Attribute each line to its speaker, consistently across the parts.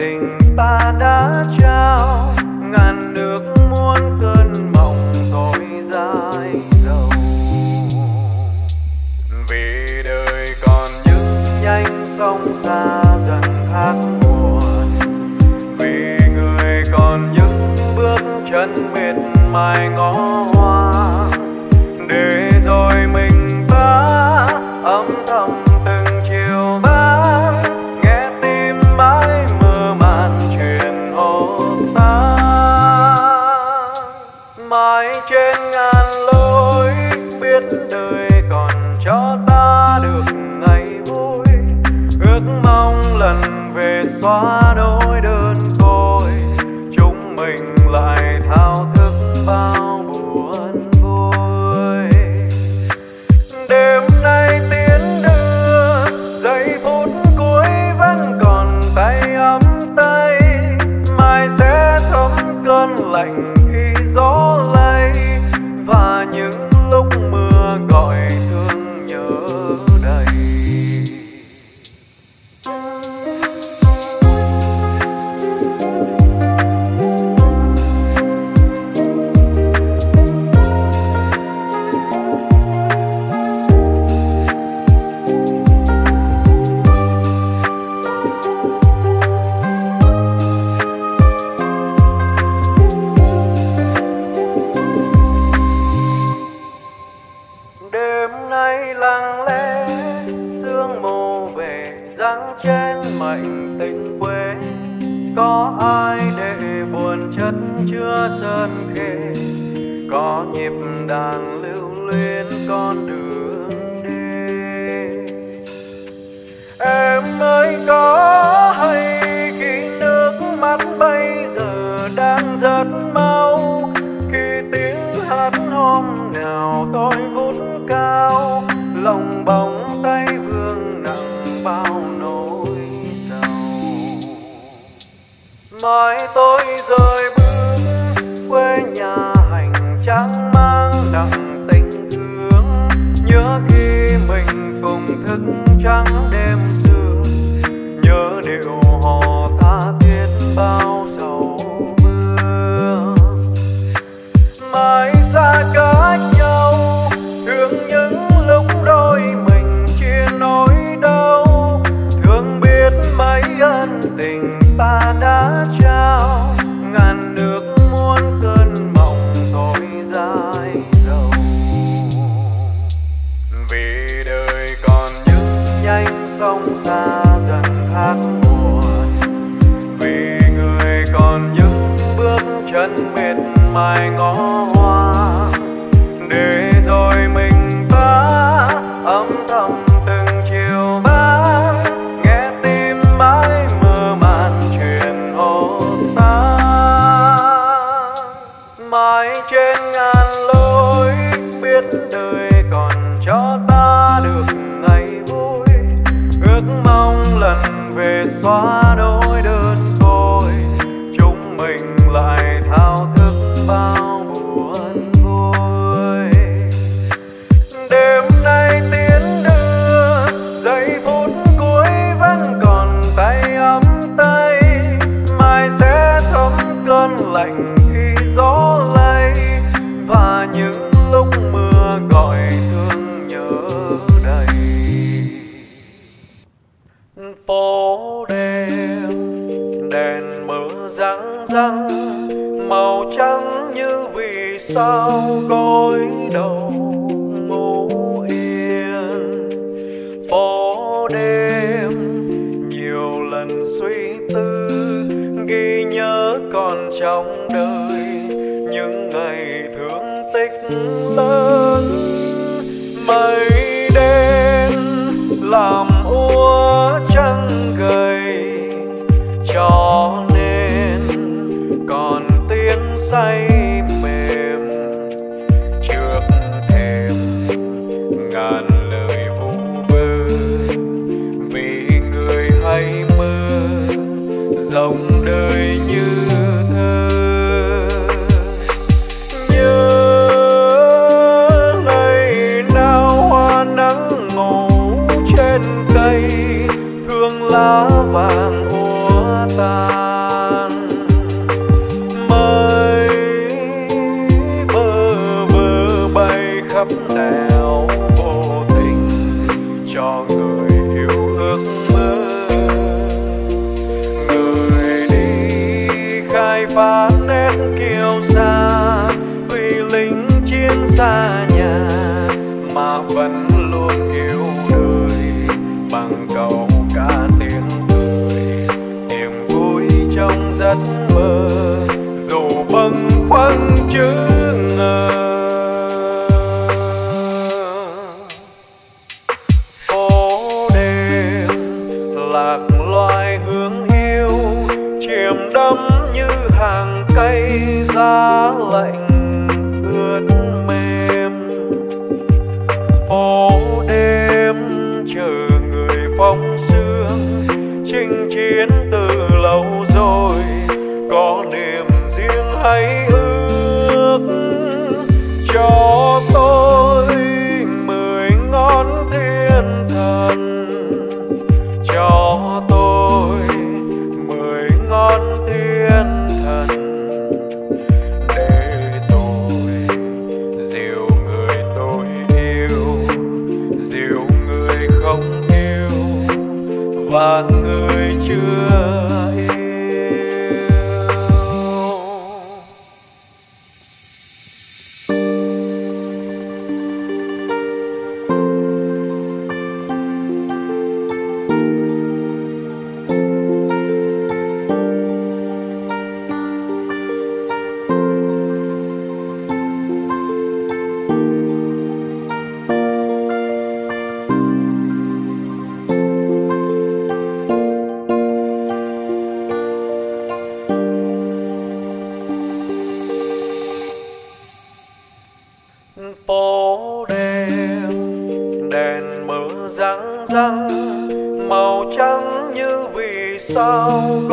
Speaker 1: tình
Speaker 2: ta đã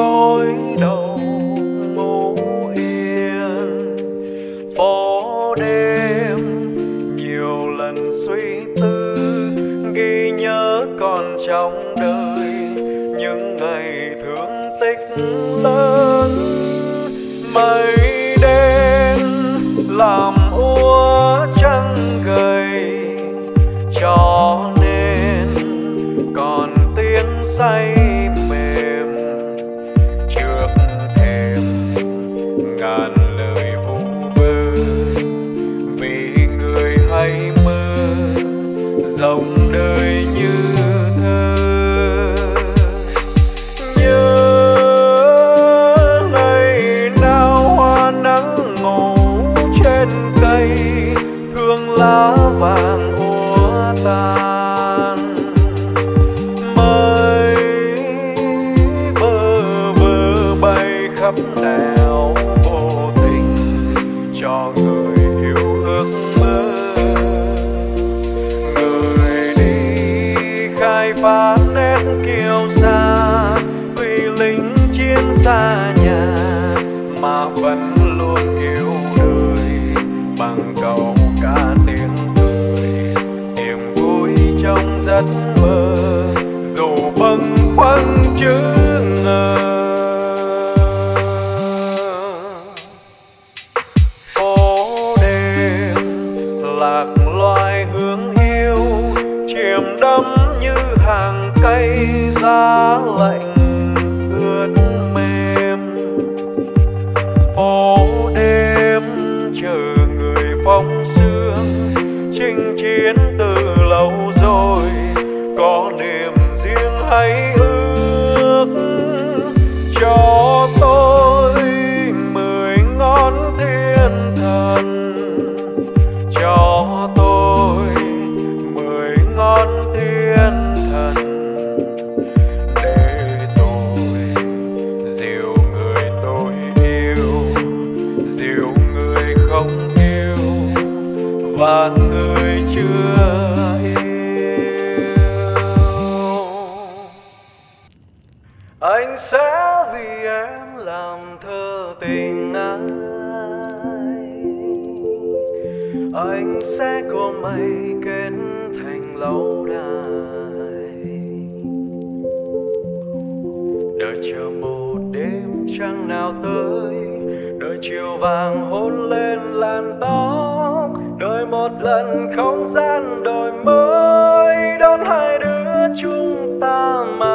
Speaker 2: gối đầu anh sẽ vì em làm thơ tình ai. Anh sẽ có mây kết thành lâu đài. Đợi chờ một đêm trăng nào tới, đợi chiều vàng hôn lên làn tóc, đợi một lần không gian đổi mới, đón hai đứa chúng ta mà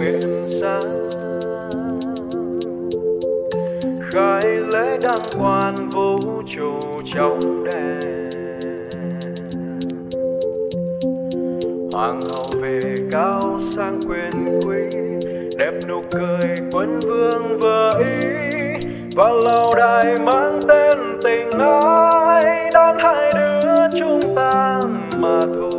Speaker 2: miền xa khai lễ đăng quan vũ trụ trong đèn hoàng hậu về cao sang quyền quý đẹp nụ cười quân vương với và lâu đài mang tên tình ai, đan hai đứa chúng ta mà thôi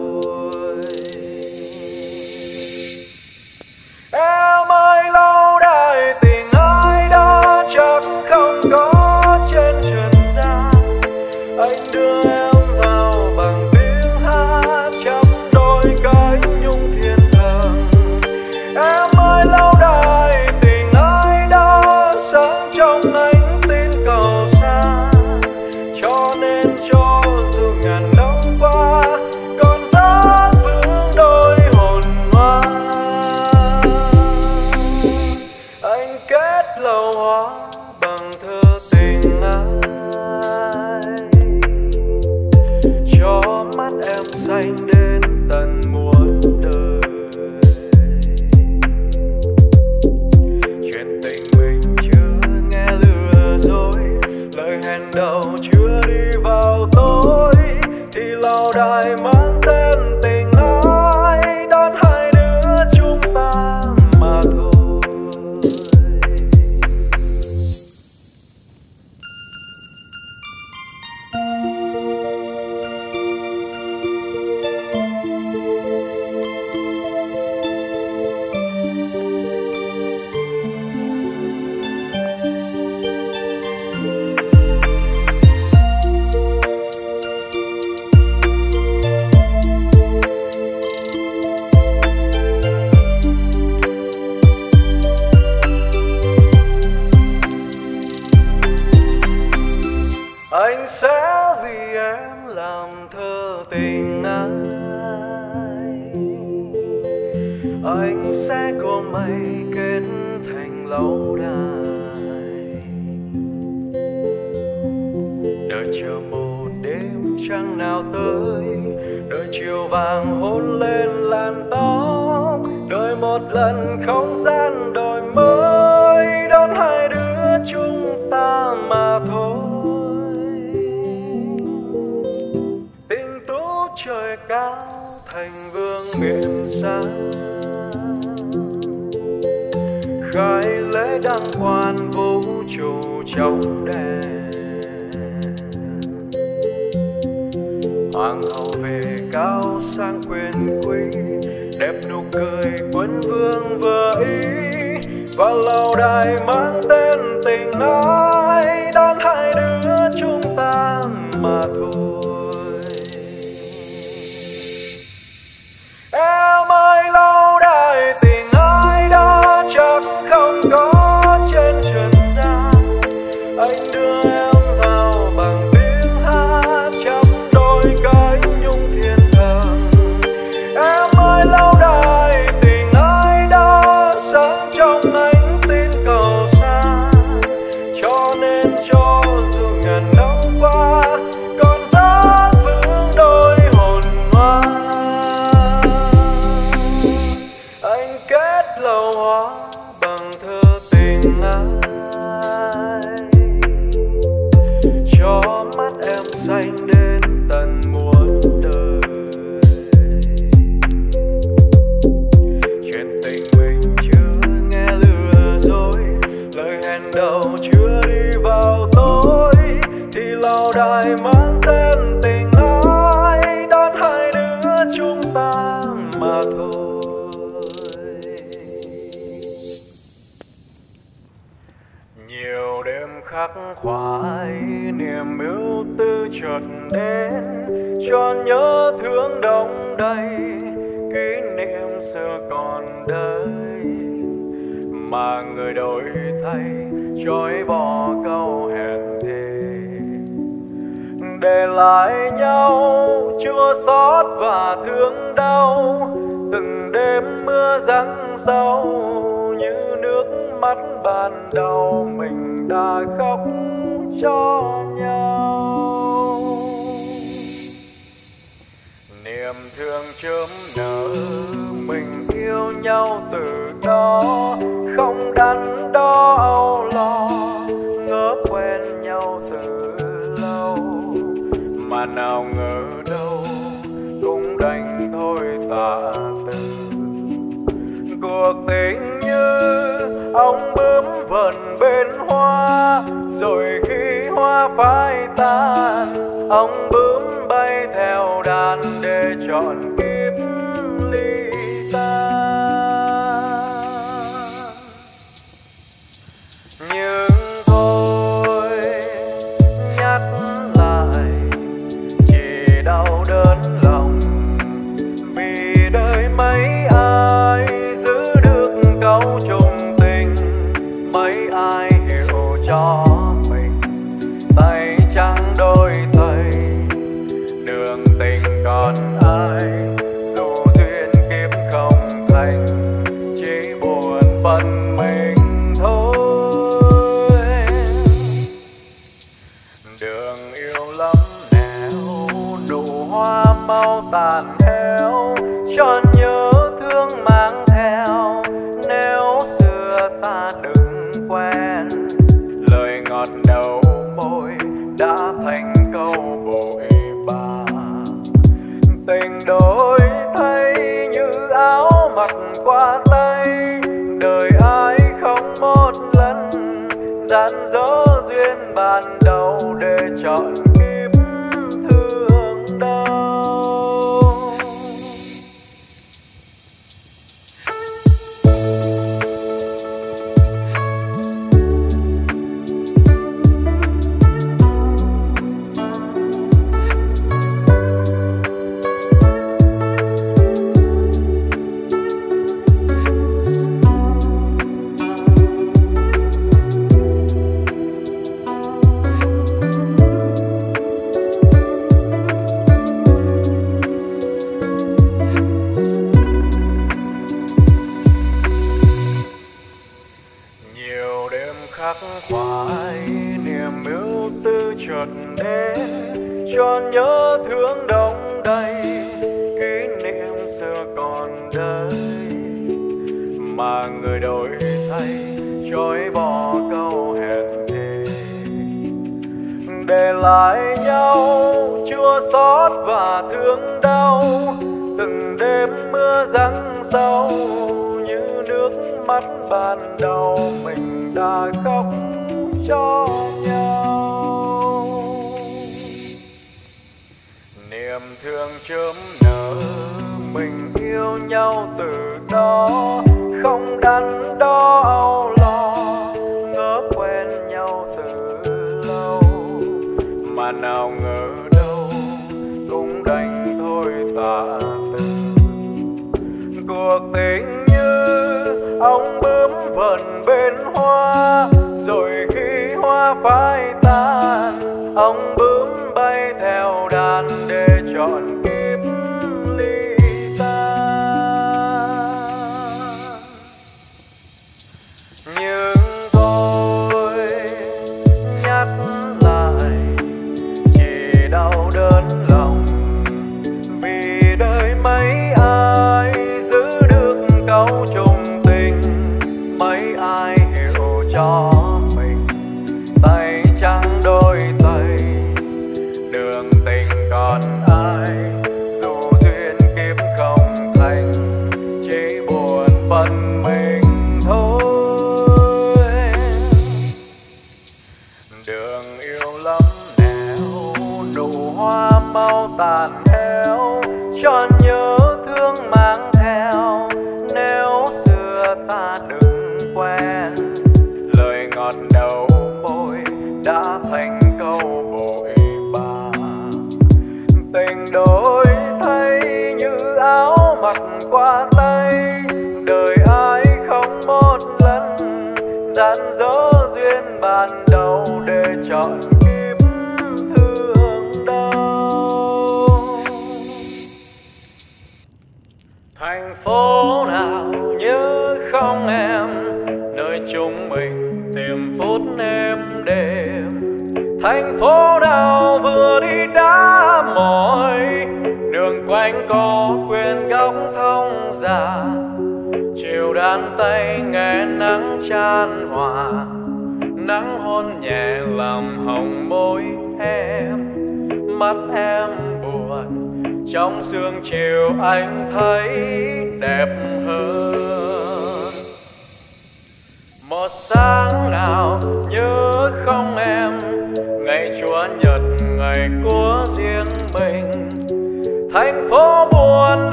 Speaker 2: chúng ta mà thôi. Nhiều đêm khắc khoải, niềm ưu tư chợt đến cho nhớ thương đông đầy, kỷ niệm xưa còn đây. Mà người đổi thay, chối bỏ câu hẹn để lại nhau chưa xót và thương đau. Từng đêm mưa giăng sâu như nước mắt ban đầu mình đã khóc cho nhau. Niềm thương chớm nở, mình yêu nhau từ đó. Không đắn đo âu lo, ngỡ quen nhau từ nào ngờ đâu, cũng đành thôi tạ từ. Cuộc tình như ông bướm vần bên hoa, rồi khi hoa phai tan ông bướm bay theo đàn để chọn kia để tàn theo cho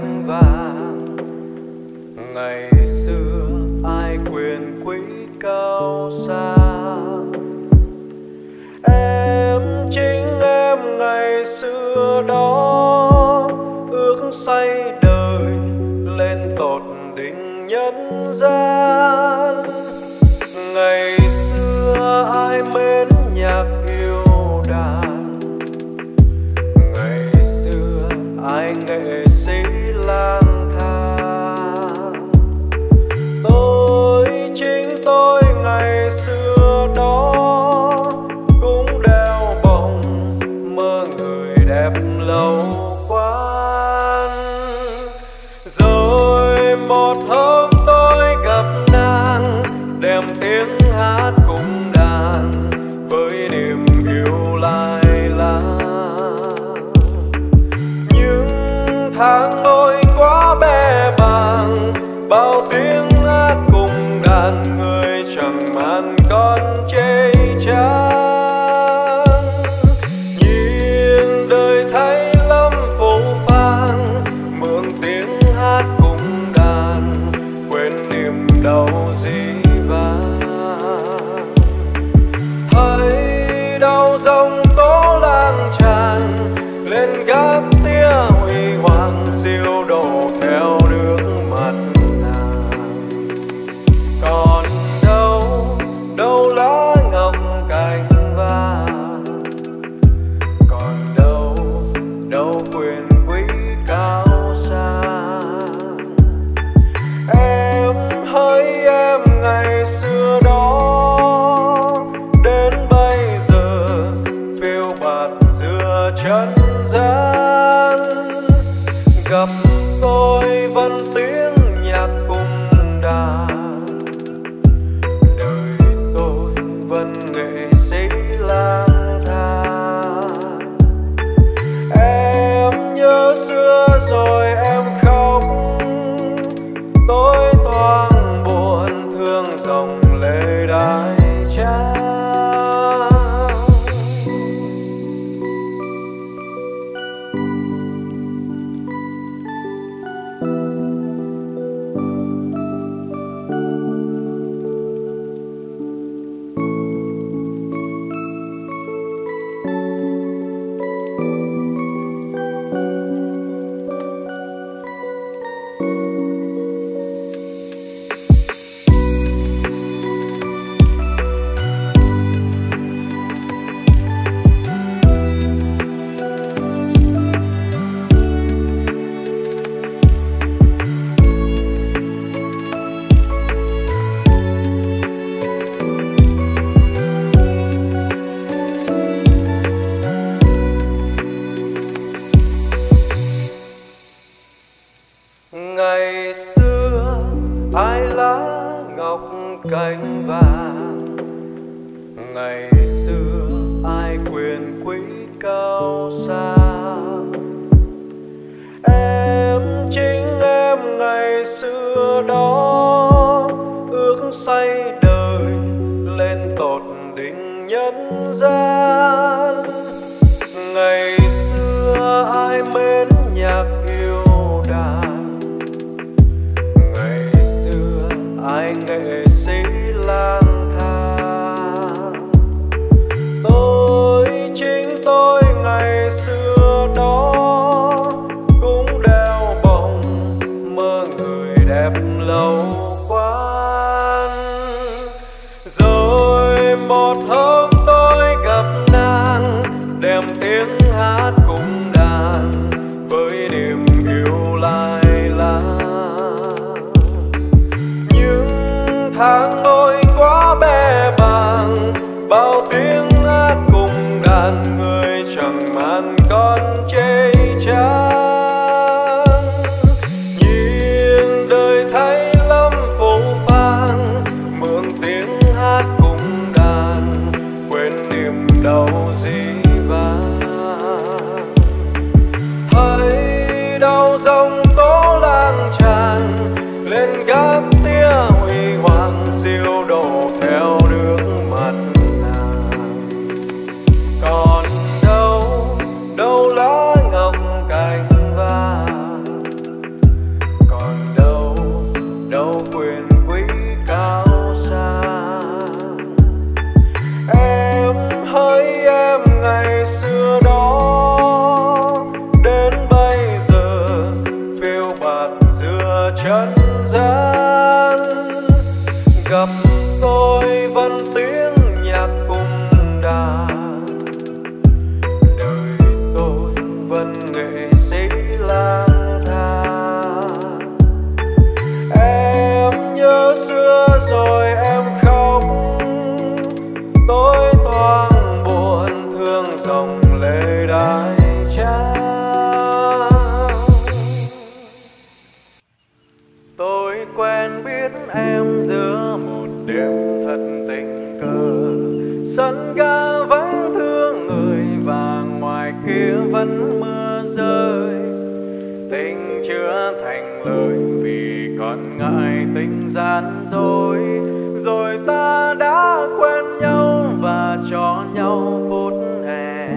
Speaker 2: cành vàng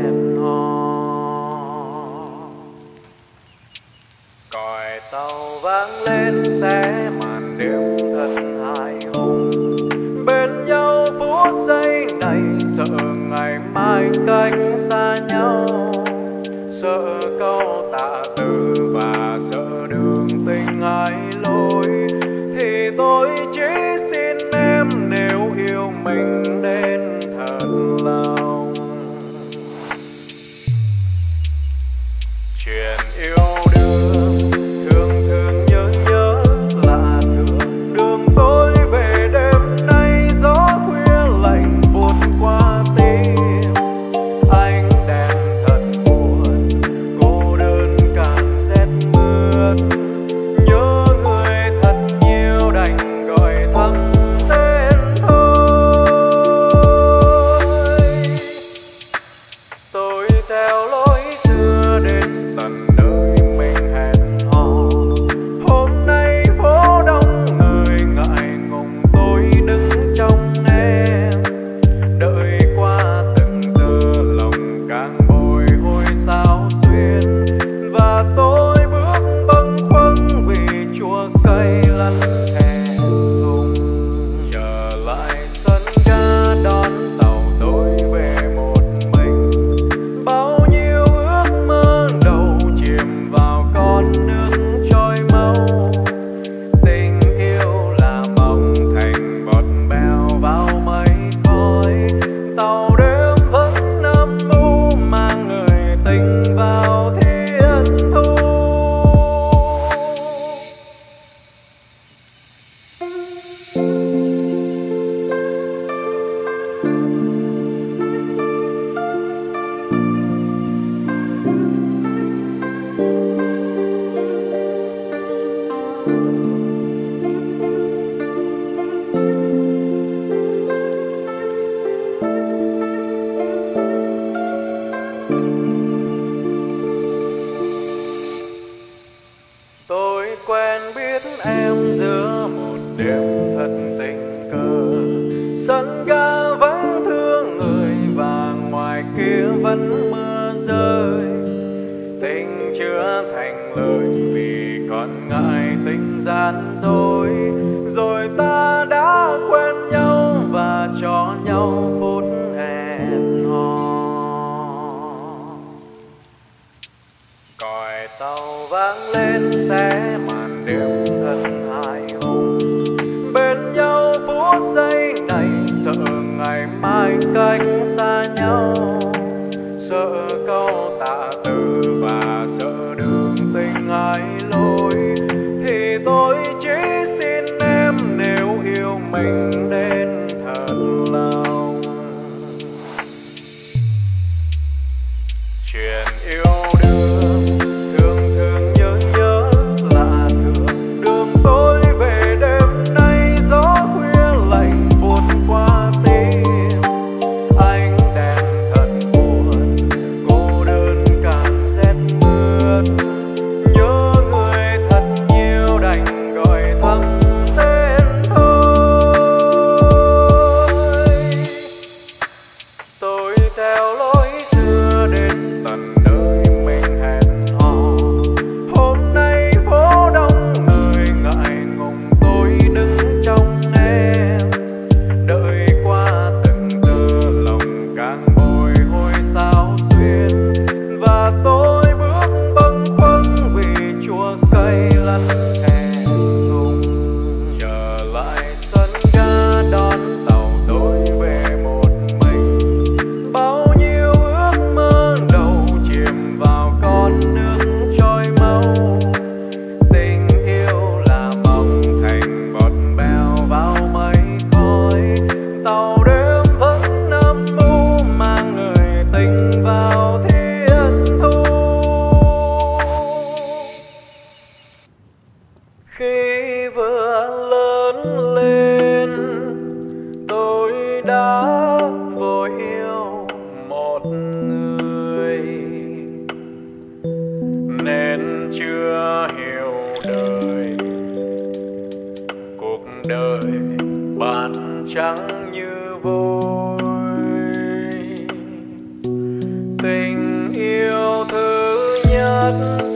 Speaker 2: hẹn hò sân ga vắng thương người và ngoài kia vẫn mưa rơi. Tình chưa thành lời trắng như vôi. Tình yêu thứ nhất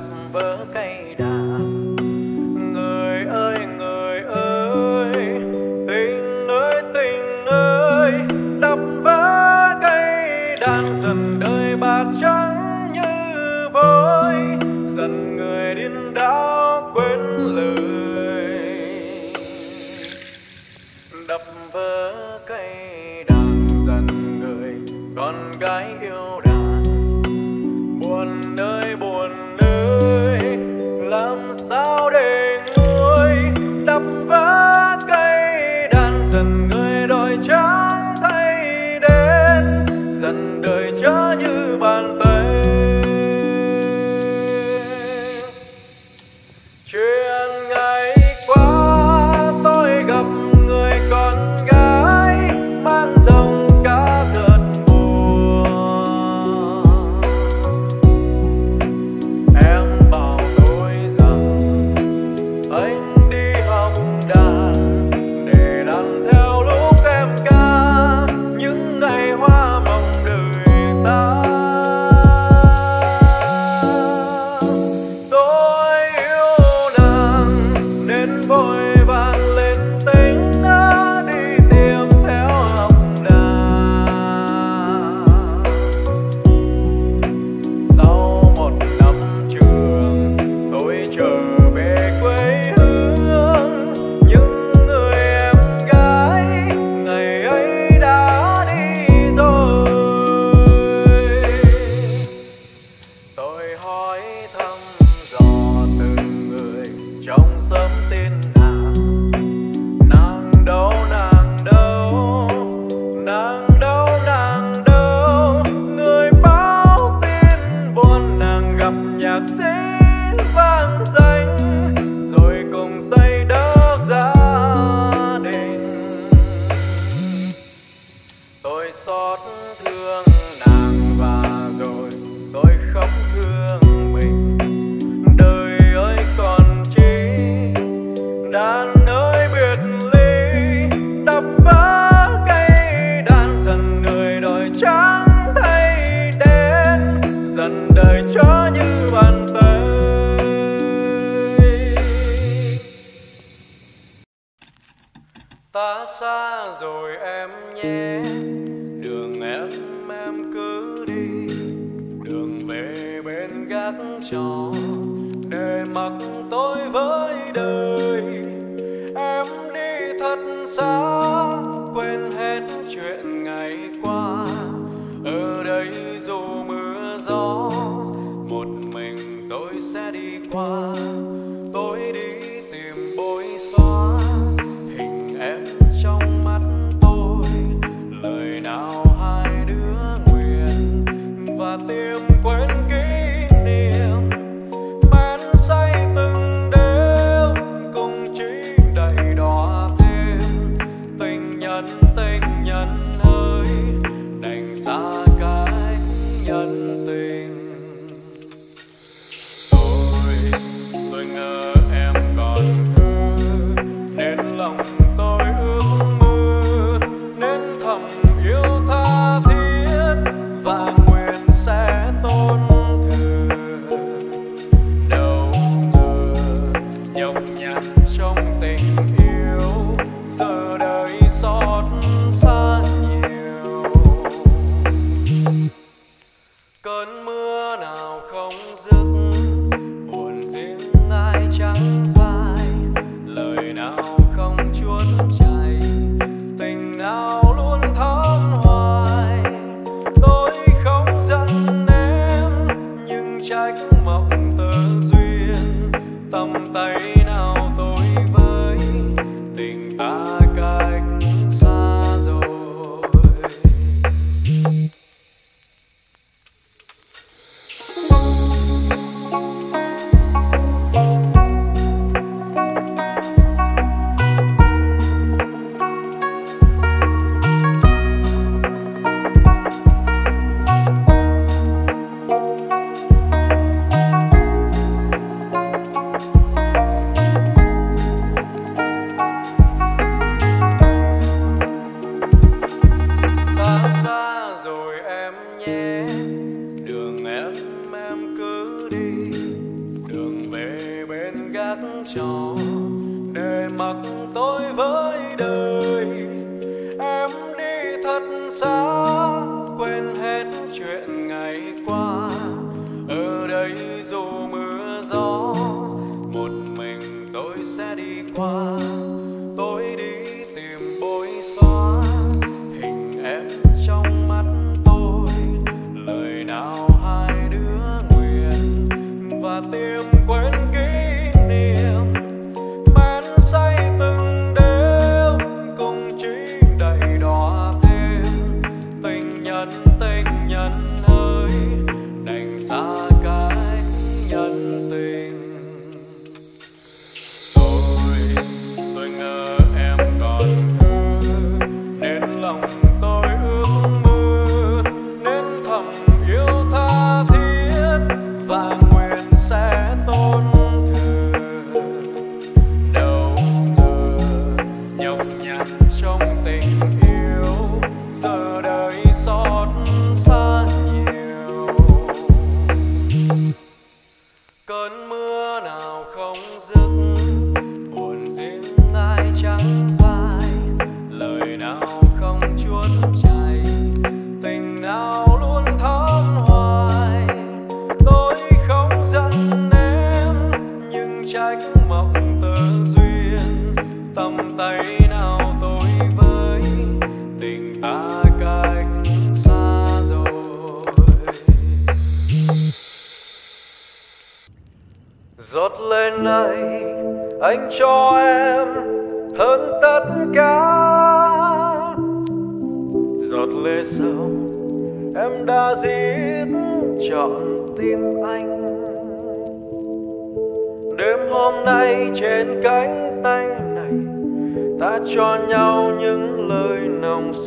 Speaker 2: đập vỡ cây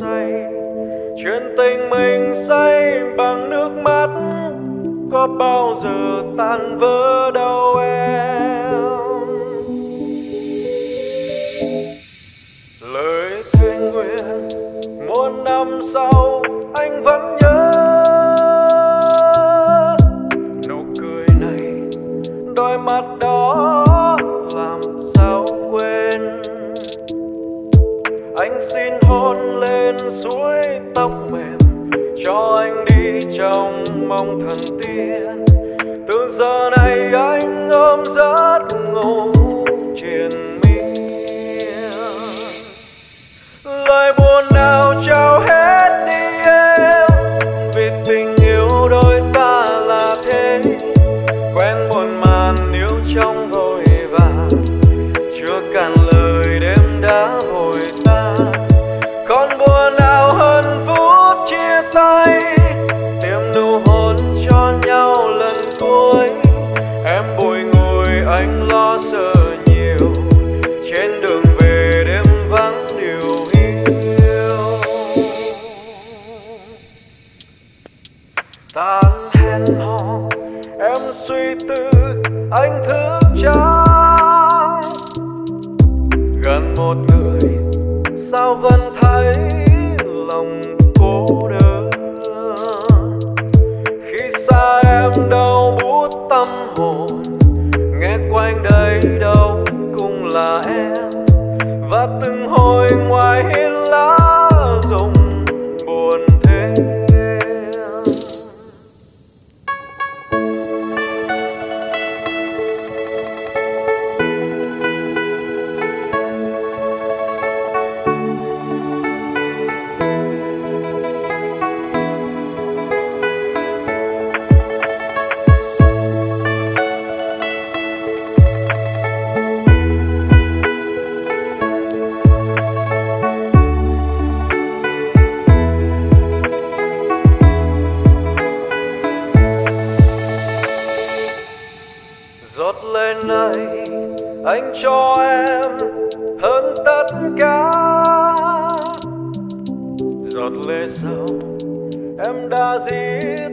Speaker 2: say. Chuyện tình mình say bằng nước mắt, có bao giờ tan vỡ đâu em? Lời tuyên nguyện muôn năm sau cho anh đi trong mong thần tiên từ giờ này anh ôm giấc ngủ triền miên. Lời buồn nào trao em hơn tất cả. Giọt lệ sau, em đã giết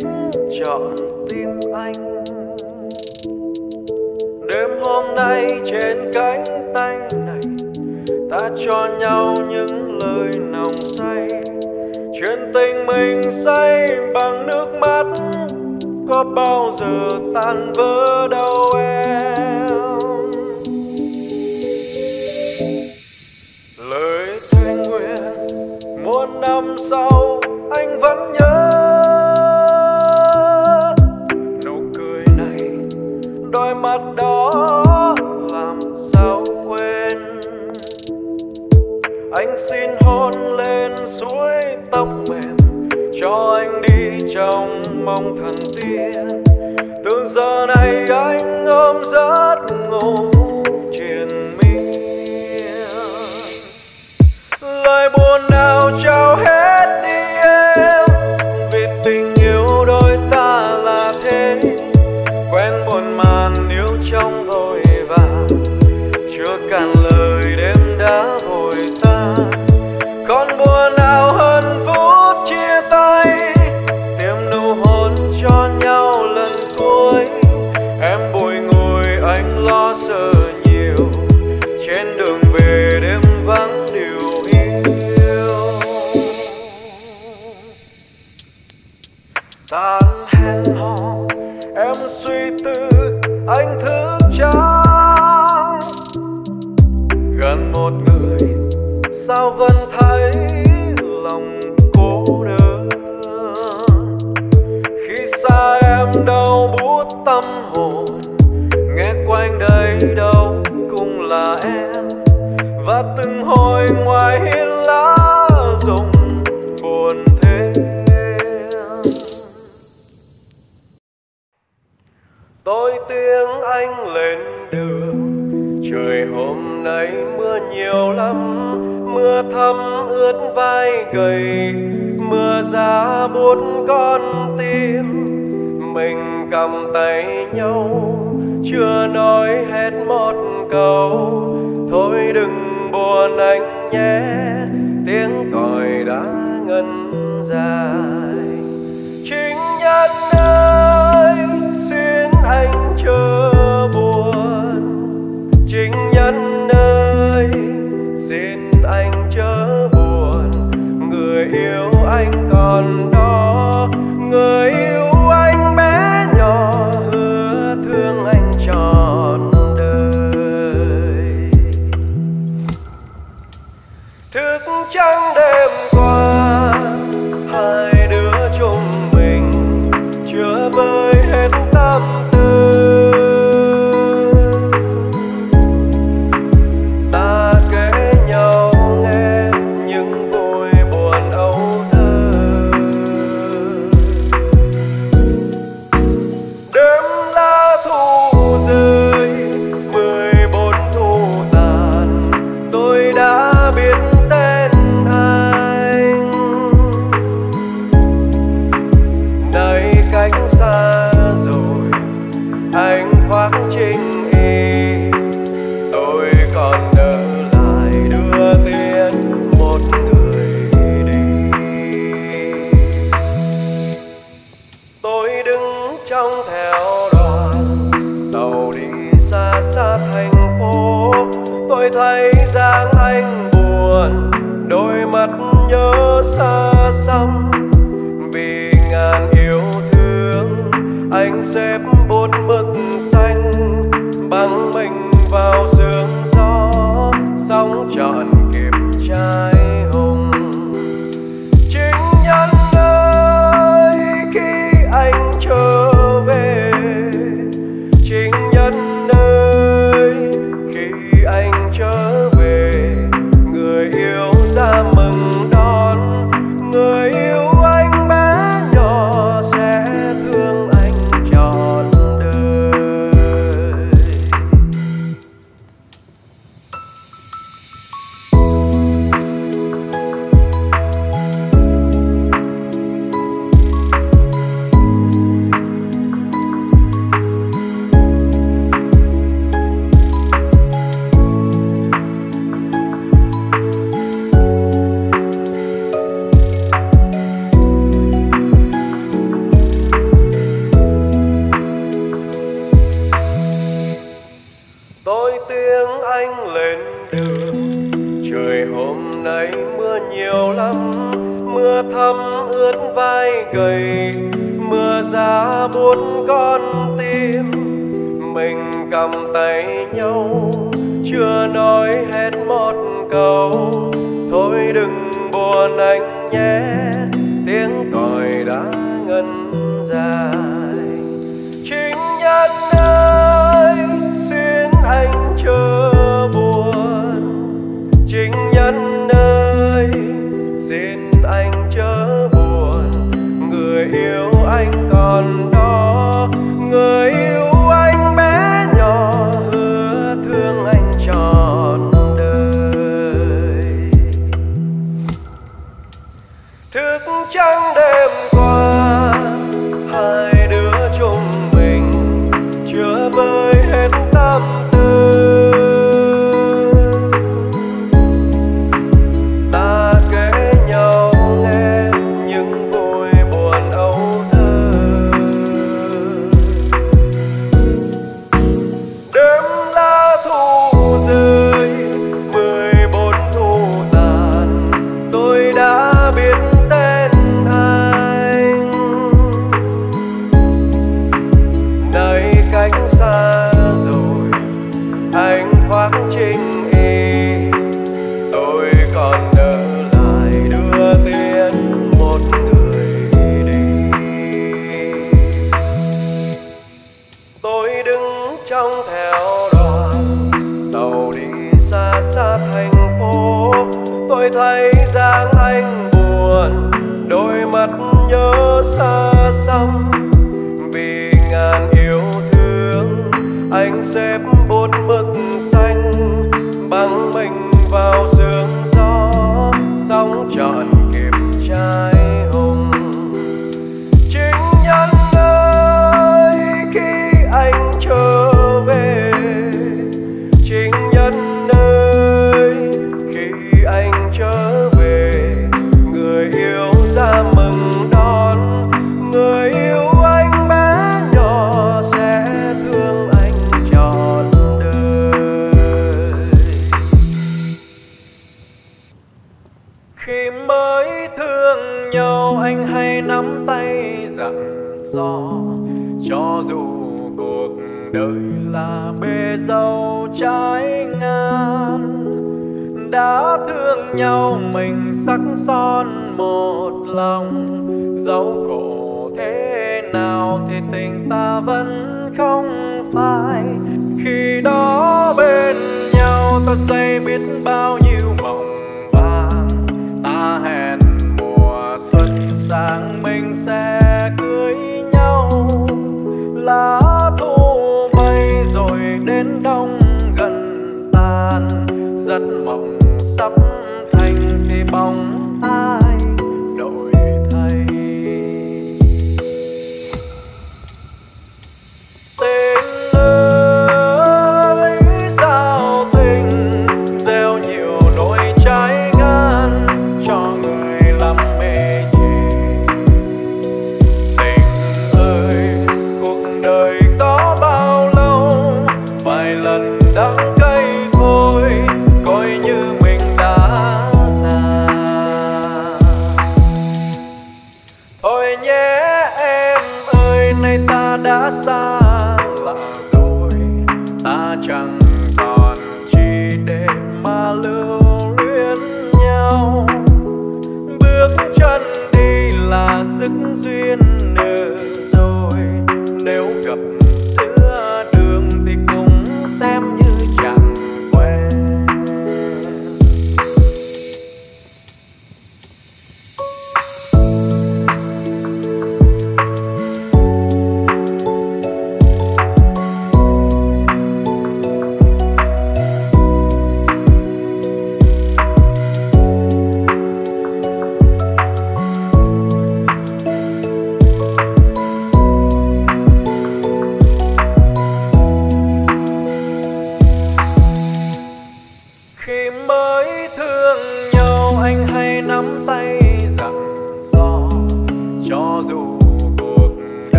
Speaker 2: trọn tim anh. Đêm hôm nay trên cánh tay này, ta cho nhau những lời nồng say. Chuyện tình mình say bằng nước mắt, có bao giờ tan vỡ đâu em? Năm sau anh vẫn nhớ. Nụ cười này đôi mắt đó làm sao quên? Anh xin hôn lên suối tóc mềm, cho anh đi trong mong thần tiên. Từ giờ này anh ôm giấc ngủ lời buồn nào thấm ướt vai gầy, mưa giá buốt con tim. Mình cầm tay nhau, chưa nói hết một câu. Thôi đừng buồn anh nhé, tiếng còi đã ngân dài. Chính nhân ơi, xin anh chờ.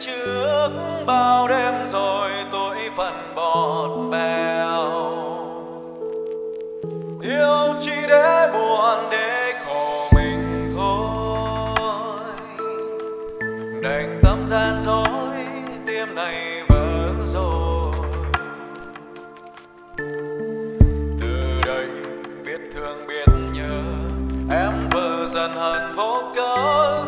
Speaker 2: trước bao đêm rồi tôi phần bọt bèo yêu chỉ để buồn, để khổ mình thôi. Đành tâm gian dối, tim này vỡ rồi. Từ đây biết thương, biết nhớ, em vừa dần hận vô cớ.